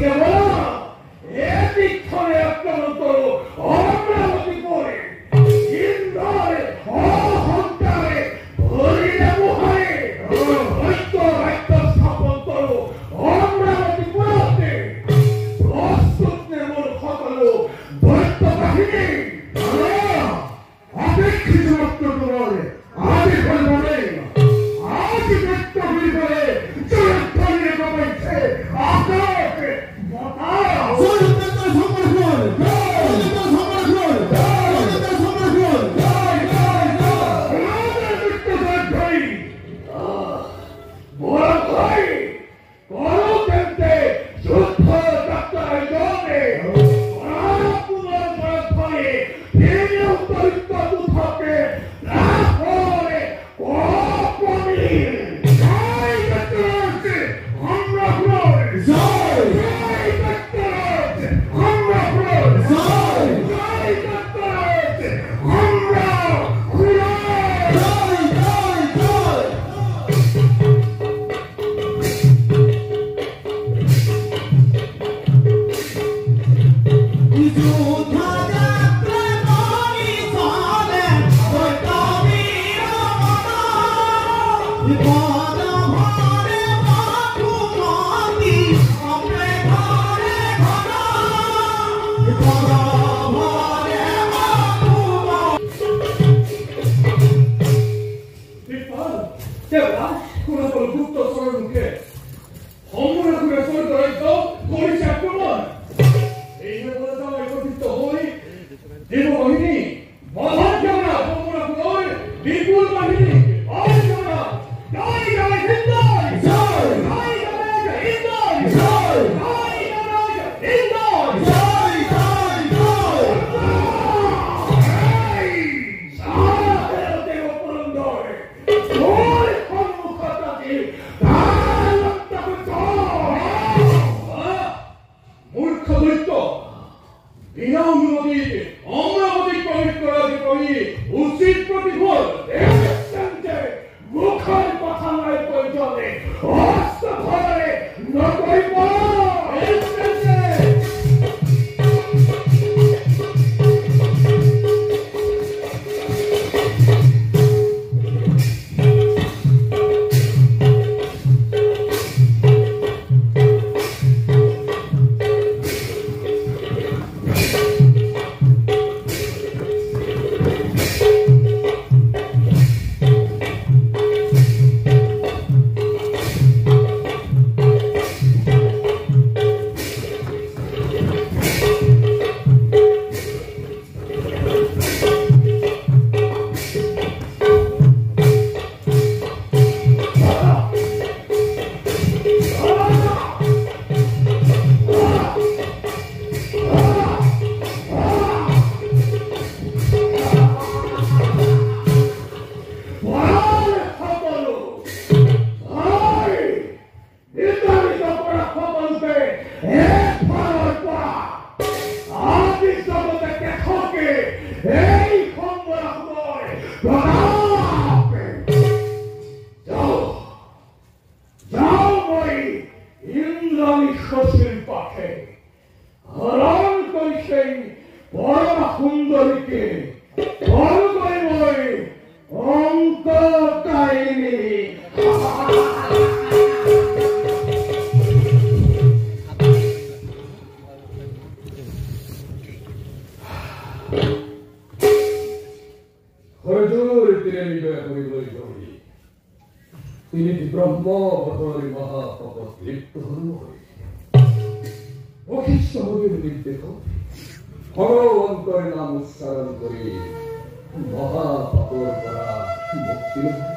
Qué bueno. ああ ভগবন্তর নাম উচ্চারণ করি মহাপাপর করা মুক্তির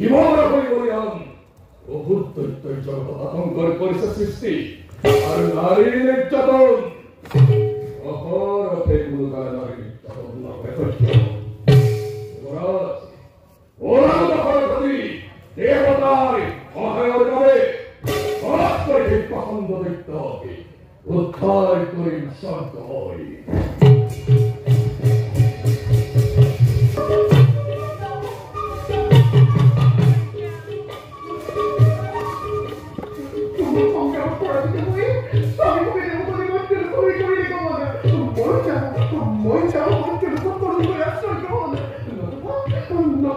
কীভাবে করি বলিয়াম বহুত দৈত্যই জগত আতঙ্কর করেছে সৃষ্টি। আর নারীর নির্যাতন। নারী নির্যাতন করি সব করে ঠিক পছন্দ দেখতে হবে উদ্ধার করি হয়।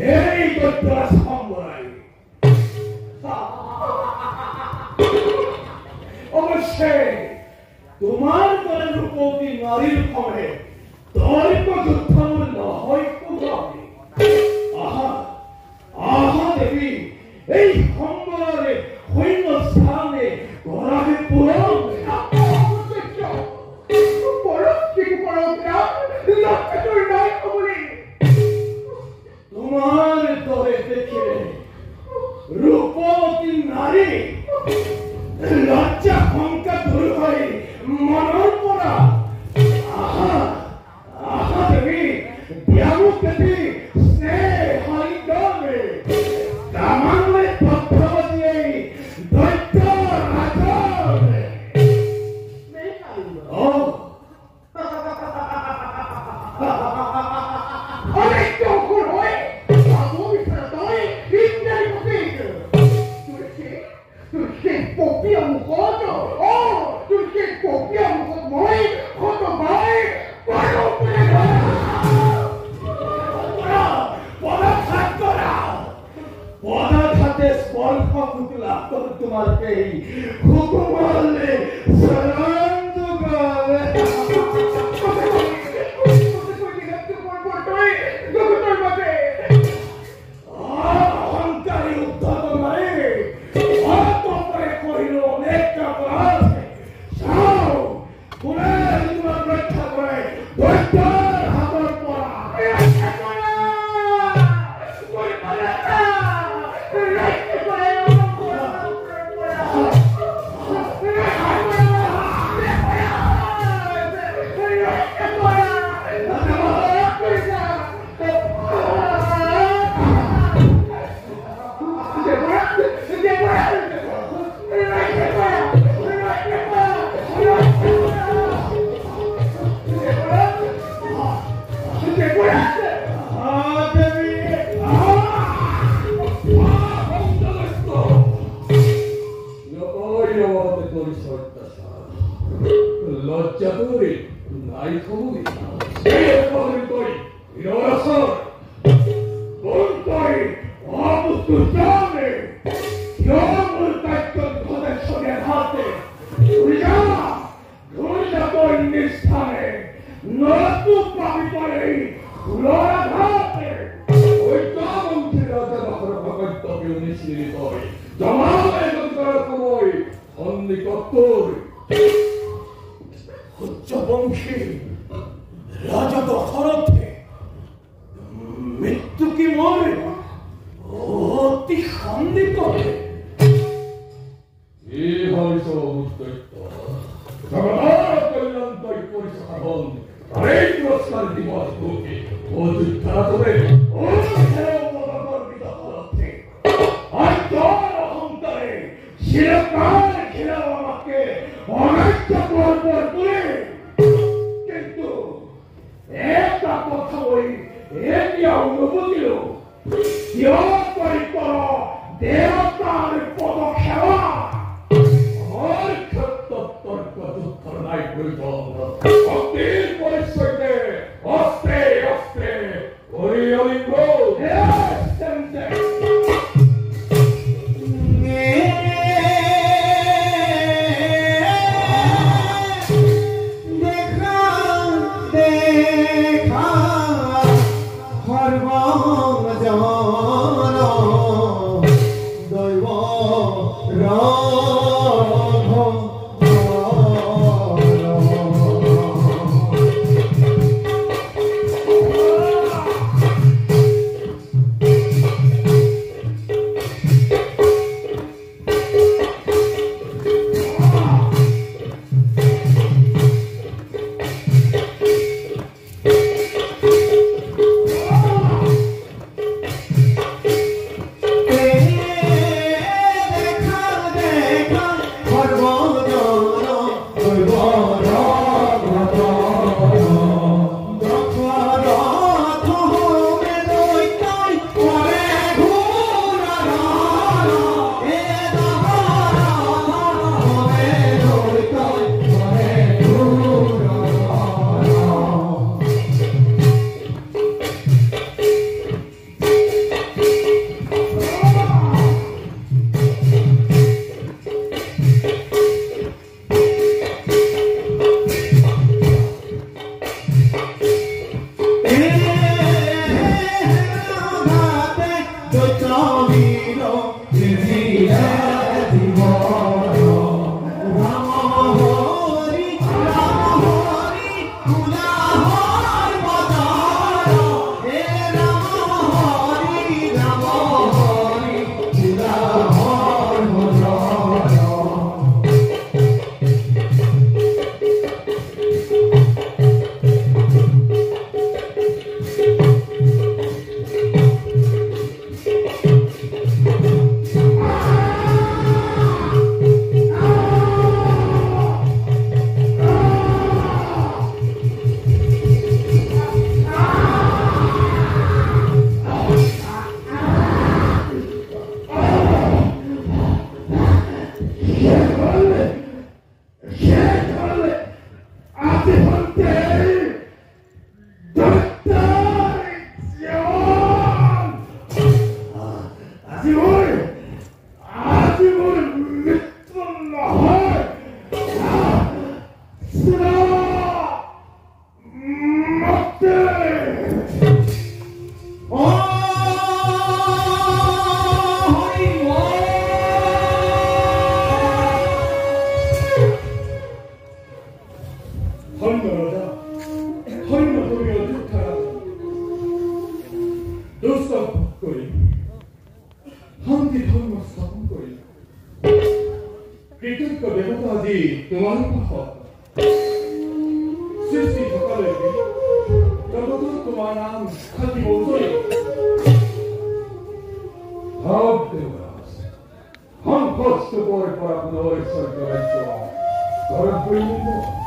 এই দৈত্যরা সম্বরাই অবশ্যই তোমার মনে রূপবতী নারীর ফলে দৈব যুদ্ধ নহয় কুভাবে আহা আহা দেবী, এই সম্বরে সৈন্য স্থানে গড়াকে পূরণ তোমার Davi sacotului, ei-au numit eu. Eu pericolo, deotare podoșeva. Oricât tot tot tot tot n-ai putut. লেখা হরবা Who 되지? 저도 그만한 가지고 소리. How do us? How much the boy for our noise are going bring more.